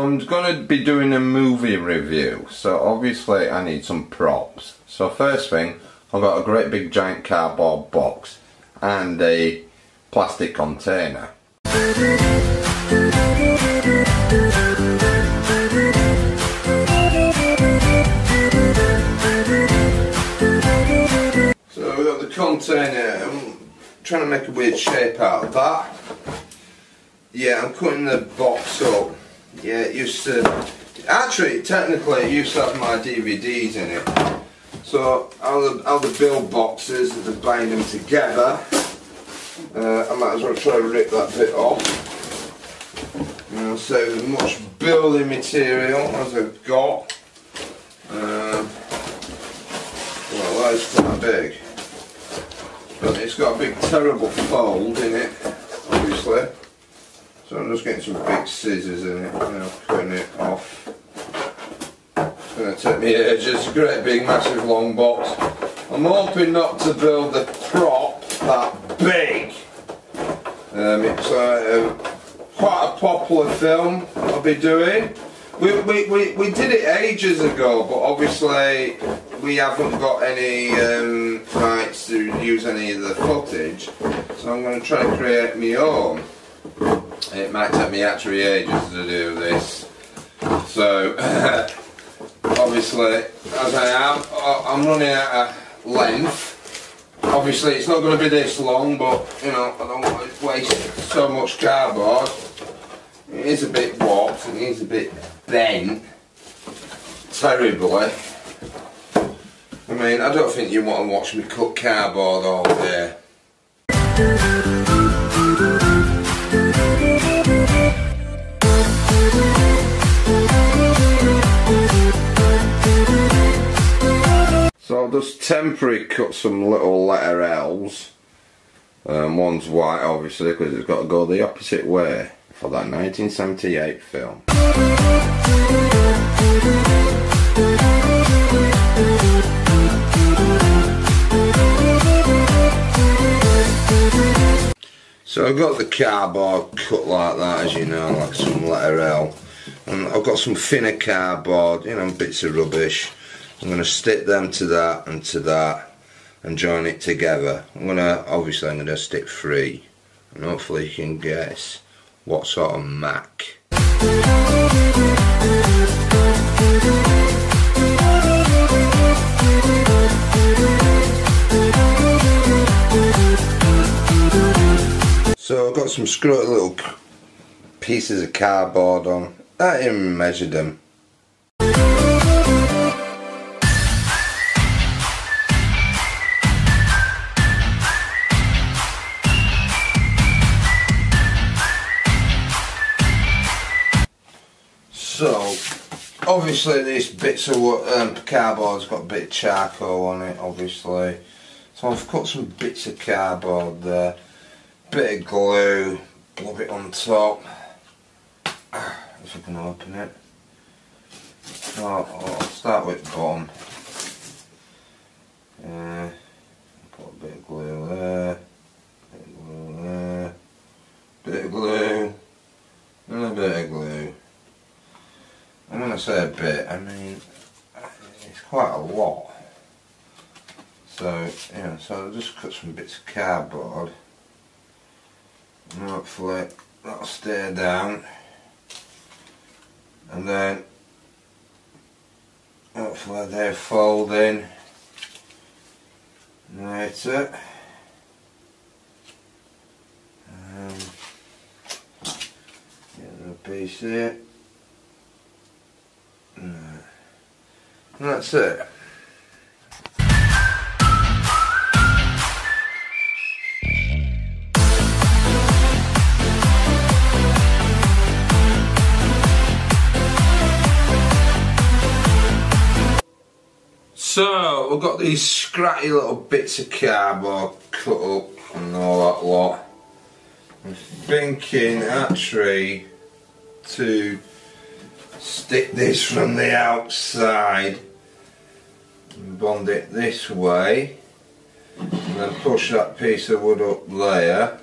I'm going to be doing a movie review, so obviously I need some props. So first thing, I've got a great big giant cardboard box and a plastic container. So we've got the container, I'm trying to make a weird shape out of that. Yeah, I'm cutting the box up yeah, it used to. Actually, technically, it used to have my DVDs in it. So, all the, all the build boxes to bind them together. Uh, I might as well try to rip that bit off. You know, save as much building material as I've got. Uh, well, that is quite big. But it's got a big, terrible fold in it, obviously. So I'm just getting some big scissors in it, you know, cutting it off. It's going to take me ages, great big massive long box. I'm hoping not to build the prop that big. Um, it's uh, quite a popular film I'll be doing. We, we, we, we did it ages ago, but obviously we haven't got any um, rights to use any of the footage. So I'm going to try to create my own. It might take me actually ages to do this. So, obviously, as I am, I'm running out of length. Obviously, it's not going to be this long, but, you know, I don't want to waste so much cardboard. It is a bit warped and it is a bit bent. Terribly. I mean, I don't think you want to watch me cut cardboard all day. So I'll just temporarily cut some little letter L's. Um, one's white obviously because it's got to go the opposite way for that 1978 film. So I've got the cardboard cut like that as you know, like some letter L. And I've got some thinner cardboard, you know, bits of rubbish. I'm going to stick them to that and to that and join it together. I'm going to, obviously I'm going to stick three and hopefully you can guess what sort of Mack. So I've got some screwy little pieces of cardboard on. I even measured them obviously these bits of um, cardboard's got a bit of charcoal on it, obviously. So I've cut some bits of cardboard there, bit of glue, blob it on top. If I can open it. Oh, I'll start with the bottom. Uh, put a bit of glue there, bit of glue there, bit of glue, and a bit of glue. I'm going to say a bit, I mean, it's quite a lot. So, yeah, so I'll just cut some bits of cardboard. And hopefully that'll stay down. And then, hopefully they're folding later. Um, get a piece here. That's it. So, we've got these scratty little bits of cardboard cut up and all that lot. I'm thinking actually to stick this from the outside and bond it this way and then push that piece of wood up there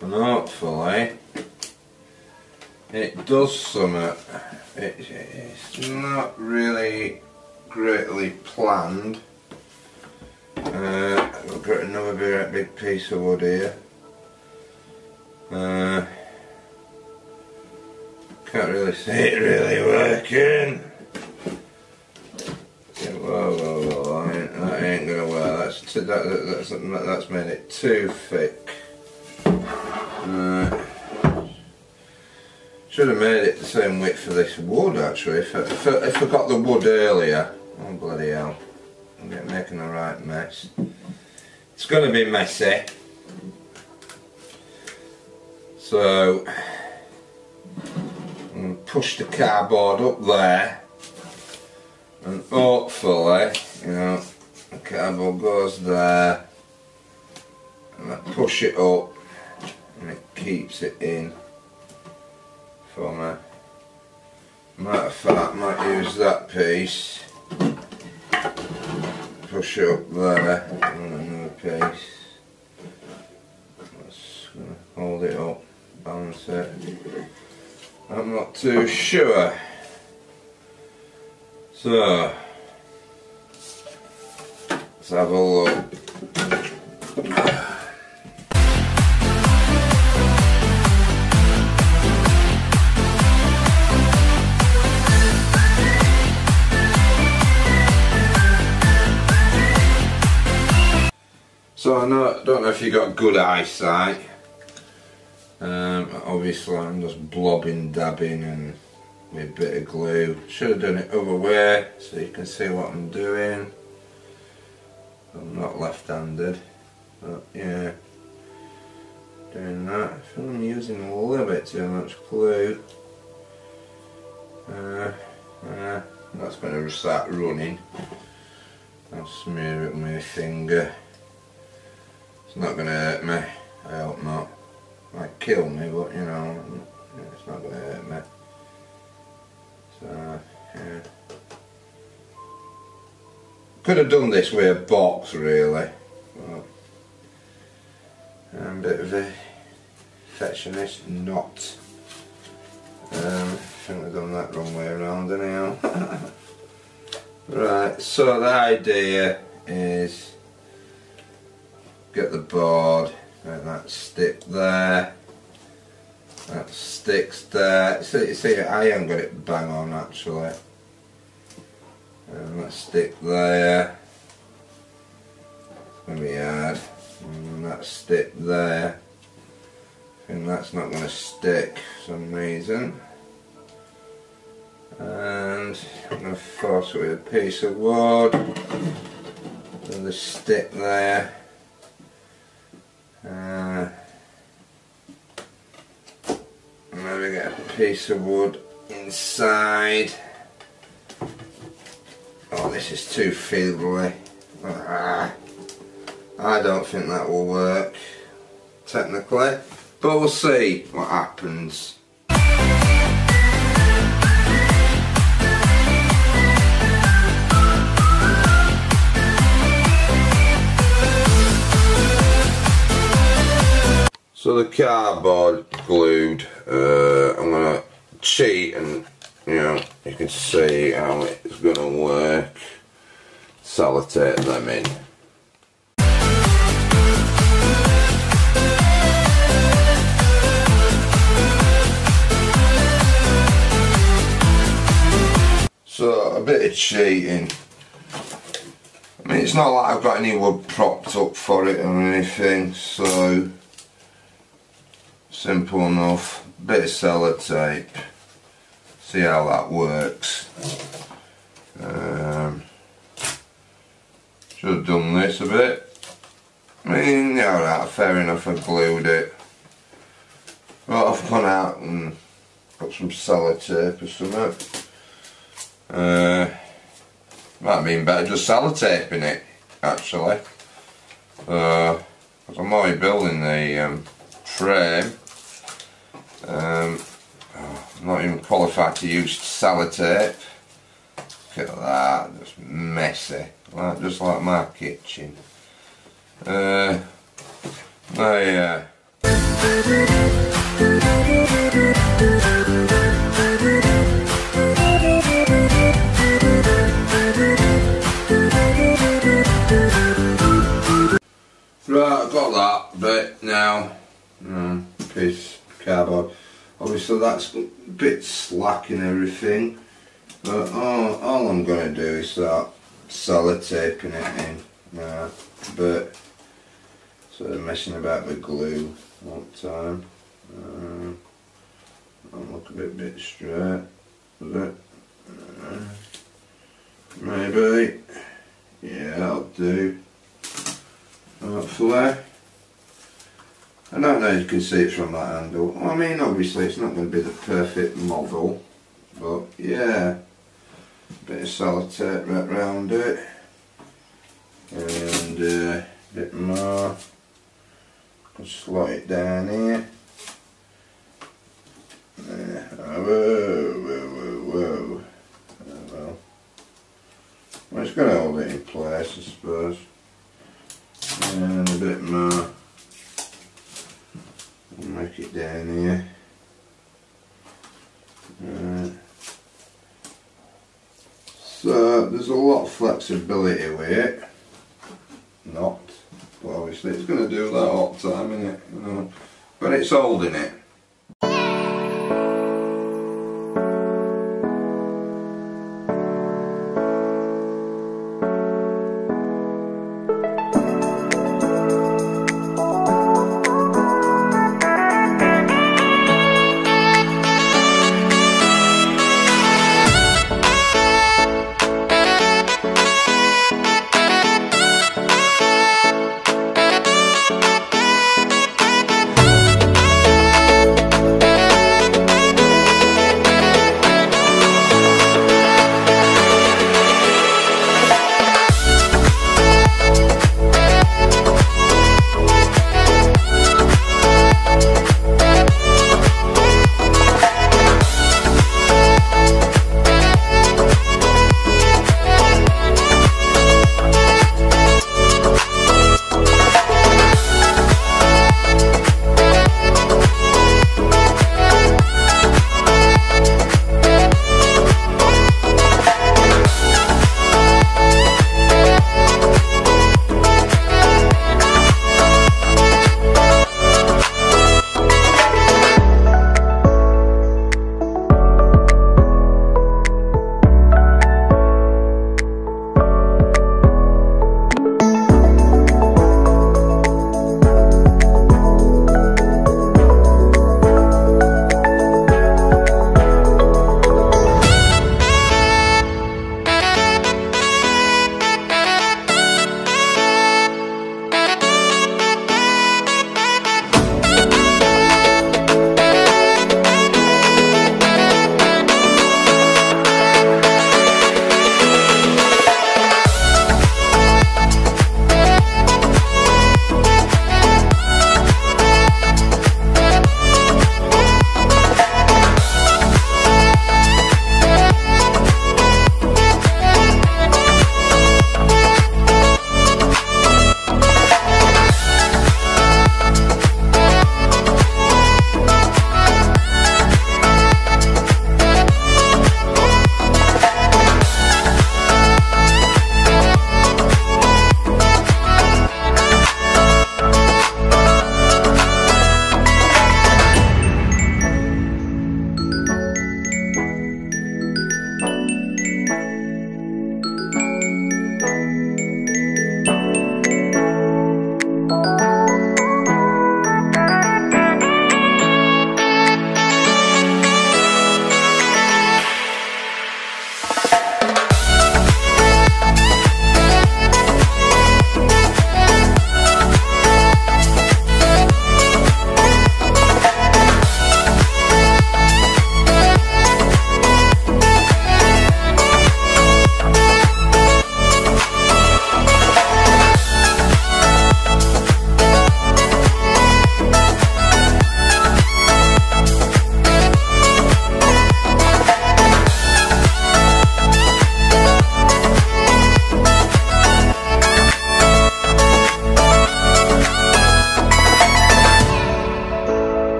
and hopefully it does something. It, it's not really greatly planned. Uh, I've got another big, big piece of wood here. Uh, can't really see it really working. That's, too, that, that's, that's made it too thick. Uh, should have made it the same width for this wood actually. If I, if I, if I got the wood earlier, oh bloody hell, I'm making the right mess. It's going to be messy. So, push the cardboard up there and hopefully, you know, the cardboard goes there and I push it up and it keeps it in for me. Matter of fact, might use that piece, push it up there, and another piece. Just gonna hold it up, balance it. I'm not too sure. So, let's have a look. So I know, don't know if you've got good eyesight. Um, obviously I'm just blobbing, dabbing and with a bit of glue. Should have done it other way so you can see what I'm doing. I'm not left-handed, but yeah, doing that. I feel I'm using a little bit too much glue. Uh, uh, that's going to start running. I'll smear it with my finger. It's not going to hurt me. I hope not. Might kill me, but you know, it's not going to hurt me. So, yeah. Could have done this with a box, really. A bit of a perfectionist, not. Um, shouldn't have done that wrong way around anyhow. right, so the idea is get the board, let that stick there, that sticks there. See, see I haven't got it bang on actually. And that stick there. It's going to be hard. And that stick there. and that's not going to stick for some reason. And I'm going to force it with a piece of wood. And the stick there. Uh, maybe get a piece of wood inside. Oh, this is too fiddly. Ah, I don't think that will work, technically. But we'll see what happens. So the cardboard glued, uh, I'm going to cheat and you know, you can see how it's going to work. Sellotape them in. So, a bit of cheating. I mean, it's not like I've got any wood propped up for it or anything, so simple enough. Bit of sellotape. See how that works. Um, should have done this a bit. I mean, yeah, right, fair enough, I glued it. But I've gone out and got some sellotape or something. Uh, might have been better just sellotaping it, actually. Uh, I'm already building the um, frame. Um, I'm not even qualified to use sellotape. Look at that, just messy, like just like my kitchen. Uh, oh yeah. Right, I've got that bit now. Mm, piece cardboard. Obviously that's a bit slack and everything. But all, all I'm going to do is start sellotaping it in. now. but sort of messing about with glue all the time. Um, I'll look a bit, bit straight. Uh, maybe. Yeah, I'll do. Hopefully. I don't know if you can see it from that angle. I mean, obviously it's not going to be the perfect model, but yeah, bit of sellotape right round it, and uh, a bit more. slot it down here. Yeah. Whoa, whoa, whoa, whoa. Oh, well. well, it's going to hold it in place, I suppose. And a bit more. Make it down here. Right. So there's a lot of flexibility with it. Not, but obviously it's going to do that all the time, isn't it? You know, but it's holding it.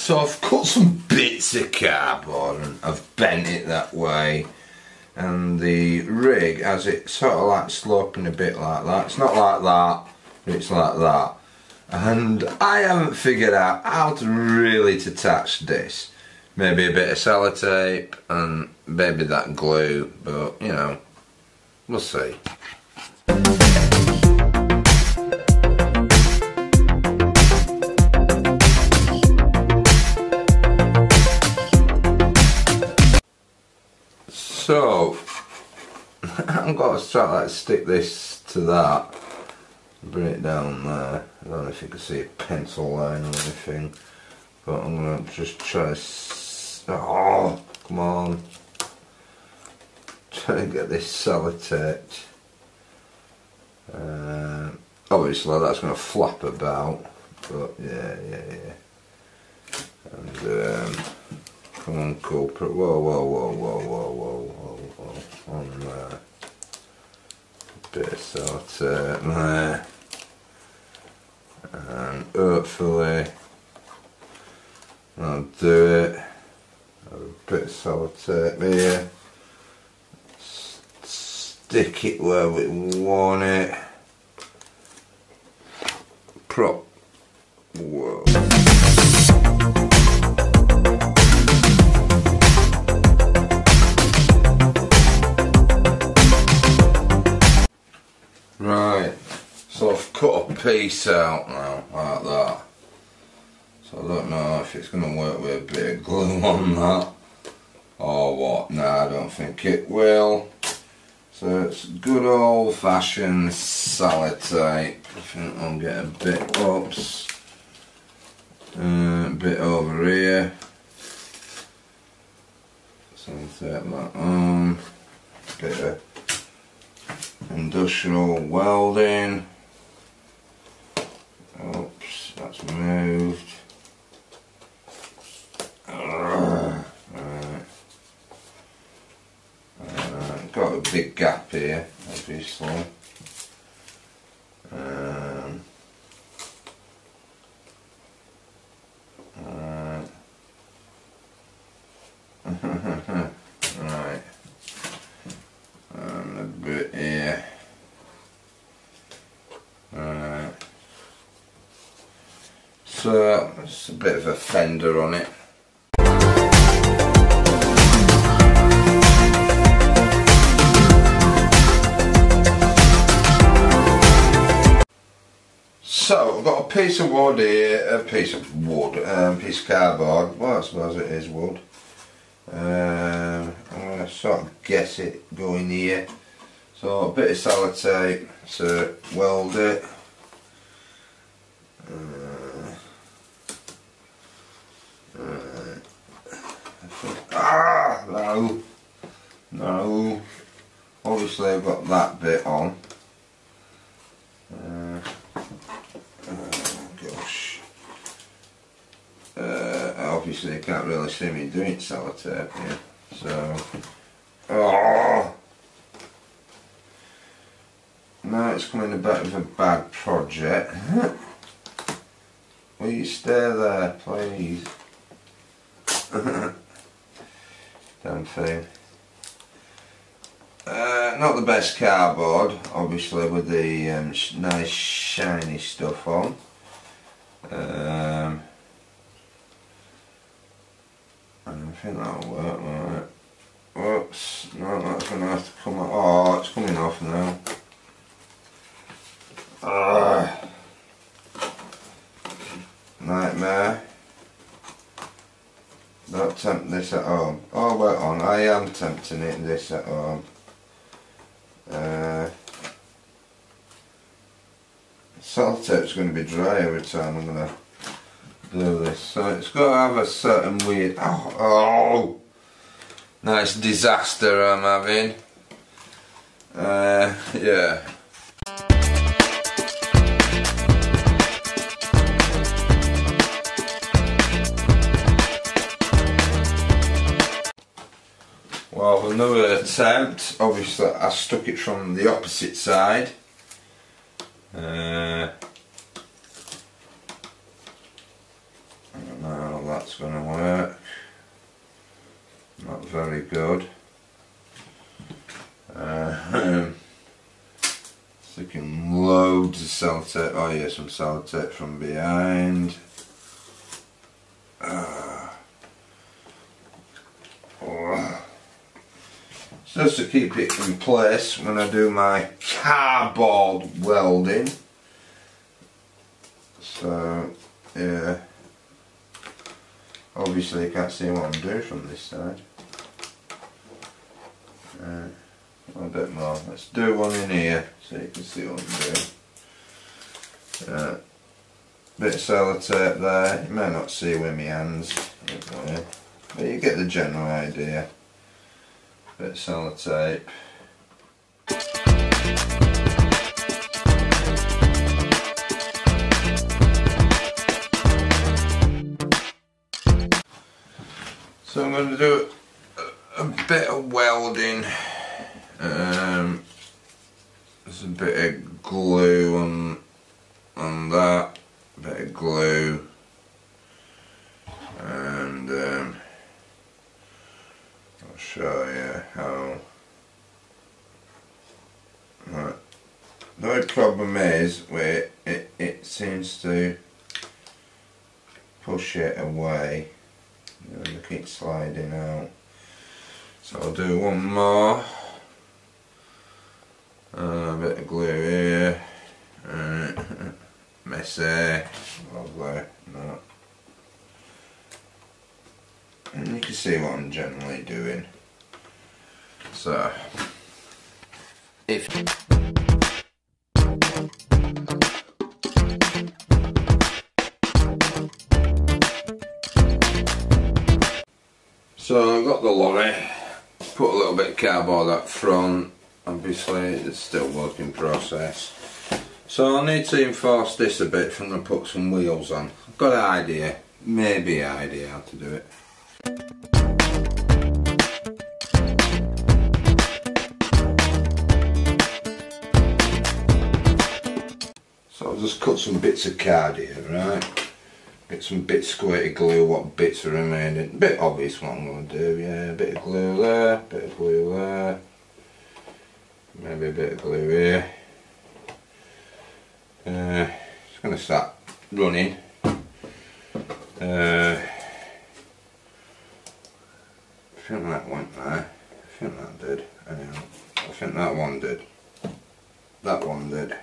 So I've cut some bits of cardboard and I've bent it that way and the rig has it sort of like sloping a bit like that. It's not like that, it's like that. And I haven't figured out how to really attach this. Maybe a bit of sellotape and maybe that glue, but you know, we'll see. So, I'm going to try to stick this to that, bring it down there. I don't know if you can see a pencil line or anything, but I'm going to just try oh, come on. Try to get this sellotaped. Uh, obviously that's going to flap about, but yeah, yeah, yeah. And um, come on, culprit. Whoa, whoa, whoa, whoa, whoa, whoa on. Bit of there. And hopefully I'll do it. a bit of sellotape here. Stick it where we want it. Prop. Whoa. Piece out now, like that. So I don't know if it's going to work with a bit of glue on that or what. No, I don't think it will. So it's good old fashioned sellotape. I think I'll get a bit, oops, uh, a bit over here. So I'll take that on, bit of industrial welding. Oops, that's moved. Uh, got a big gap here, obviously. Um, uh, right. And a bit here. It's a bit of a fender on it. So I've got a piece of wood here, a piece of wood, um, piece of cardboard. Well, I suppose it is wood. Um, I'm going to sort of guess it going here. So a bit of sellotape to weld it. Ah, no. No. Obviously I've got that bit on. Uh, oh gosh. Uh, obviously you can't really see me doing sellotape here. So, oh. Now it's coming a bit of a bad project. Will you stay there, please? Damn thing. Uh, not the best cardboard, obviously, with the um, nice shiny stuff on. Um, think that'll work, right? Whoops, no, that's going to have to come off. Oh, it's coming off now. Ah, nightmare. Don't tempt this at home. Oh, well on, I am tempting it this at home. Uh, sellotape's going to be dry every time I'm going to do this. So it's got to have a certain weird... Oh, oh! Nice disaster I'm having. Uh, yeah. Well, another attempt. Obviously, I stuck it from the opposite side. Uh, I don't know. that's going to work. Not very good. Uh, sticking loads of sellotape. Oh yeah, some sellotape from behind. Uh, oh. Just to keep it in place when I do my cardboard welding. So, yeah. Obviously you can't see what I'm doing from this side. Uh, a bit more. Let's do one in here so you can see what I'm doing. Uh, bit of sellotape there. You may not see with my hands, but you get the general idea. Bit of sellotape. So I'm going to do a bit of welding. Um, there's a bit of glue on on that, a bit of glue, and um, I'll show you how. Right. The problem is where it, it seems to push it away look it sliding out so I'll do one more. Uh, a bit of glue here. Uh, messy lovely. No. and you can see what I'm generally doing. So. If So I've got the lorry, put a little bit of cardboard up front, obviously it's still work in process. So I need to enforce this a bit from the put some wheels on. I've got an idea, maybe an idea how to do it. So I'll just cut some bits of card here, right? Get some bit squirty glue, what bits are remaining. Bit obvious what I'm going to do, yeah. A bit of glue there, a bit of glue there. Maybe a bit of glue here. Uh, it's going to start running. Uh, I think that went there. I think that did. I think that one did. That one did.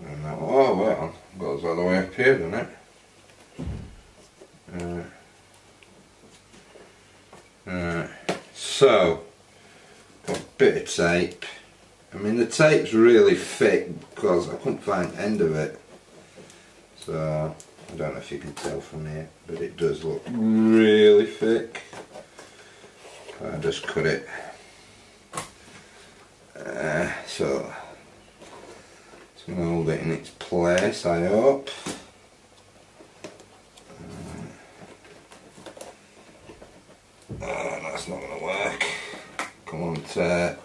And that oh well, goes all the way up here, doesn't it? Uh, uh, so, got a bit of tape. I mean the tape's really thick because I couldn't find the end of it. So, I don't know if you can tell from here, but it does look really thick. I just cut it. Uh, so, going to hold it in its place, eh, I hope. Uh, oh, that's not going to work. Come on, tear.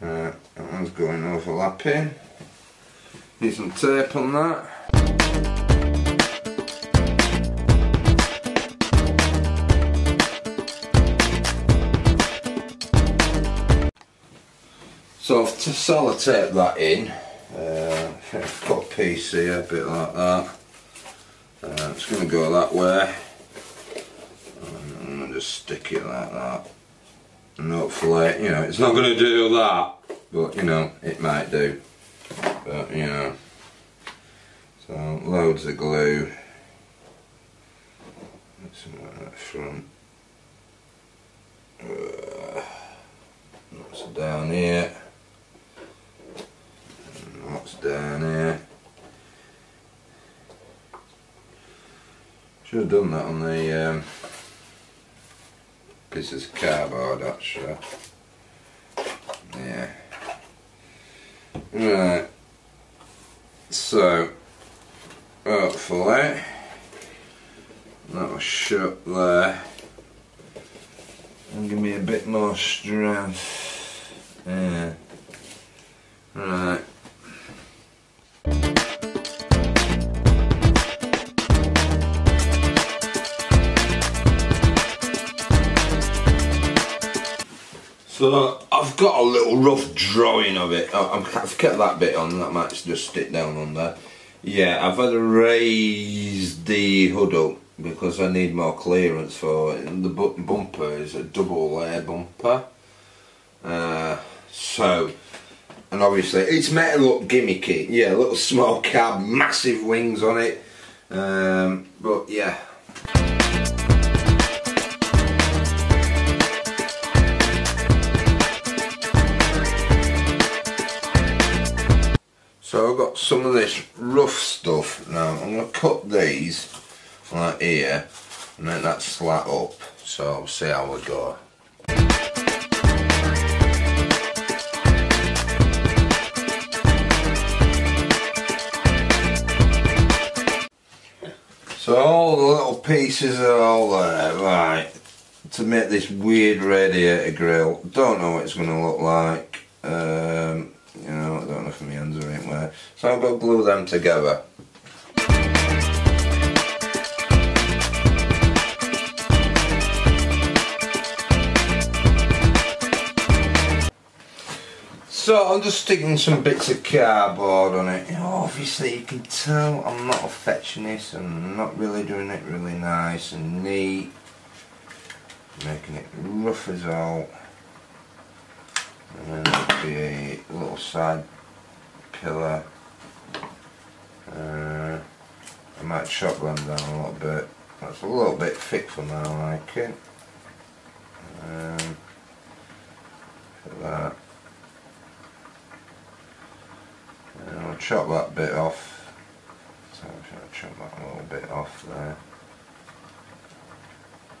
Right, uh, that one's going overlapping. Need some tape on that. So to sellotape that in, uh, I've got a piece here, a bit like that. Uh, it's going to go that way. I'm going to just stick it like that. And hopefully, you know, it's not going to do that, but you know, it might do. But, you know, so loads of glue. Like that front. Uh, that's down here what's down here. Should have done that on the um, pieces of cardboard actually. Yeah. Right. So, hopefully, that'll shut there and give me a bit more strength. Yeah. Right. So I've got a little rough drawing of it. I've kept that bit on, that might just stick down on there. Yeah, I've had to raise the hood up because I need more clearance for it. The bumper is a double layer bumper. Uh, so, and obviously it's meant to look gimmicky. Yeah, little small cab, massive wings on it. Um, but yeah. So I've got some of this rough stuff now. I'm going to cut these like here and then that slat up so I'll see how we go. So all the little pieces are all there, right, to make this weird radiator grill. Don't know what it's going to look like. Um, you know, I don't know if my hands are in where. So I'll go glue them together. So I'm just sticking some bits of cardboard on it. You know, obviously you can tell I'm not a fetchionist and I'm not really doing it really nice and neat. Making it rough as all and then there'll be a little side pillar. Uh, I might chop them down a little bit. That's a little bit thick for my liking. Um, that. And I'll chop that bit off. So I'll chop that little bit off there.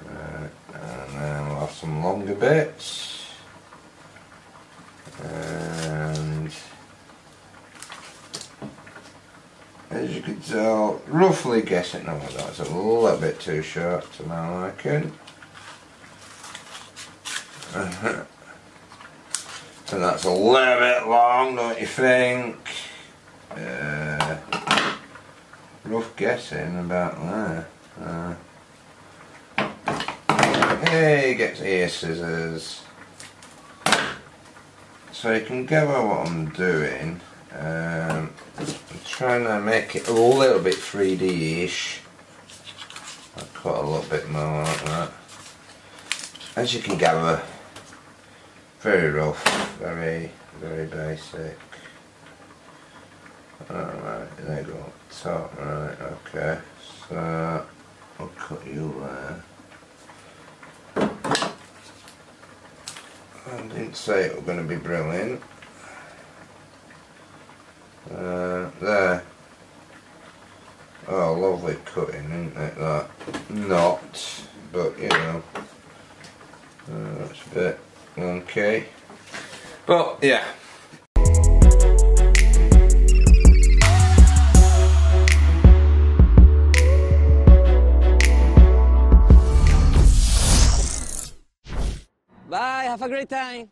Uh, and then we'll have some longer bits and tell roughly guessing no that's a little bit too short to my liking. And that's a little bit long don't you think? Uh, rough guessing about there uh, hey get ear scissors. So you can gather what I'm doing. Um, trying to make it a little bit 3D-ish. I'll cut a little bit more like that. As you can gather, very rough, very, very basic. Alright, there you go. Top, right, okay. So, I'll cut you there. I didn't say it was going to be brilliant. Uh, there. Oh, lovely cutting, isn't it, that? Not, but you know. Uh, that's a bit wonky. But, yeah. Bye, have a great time.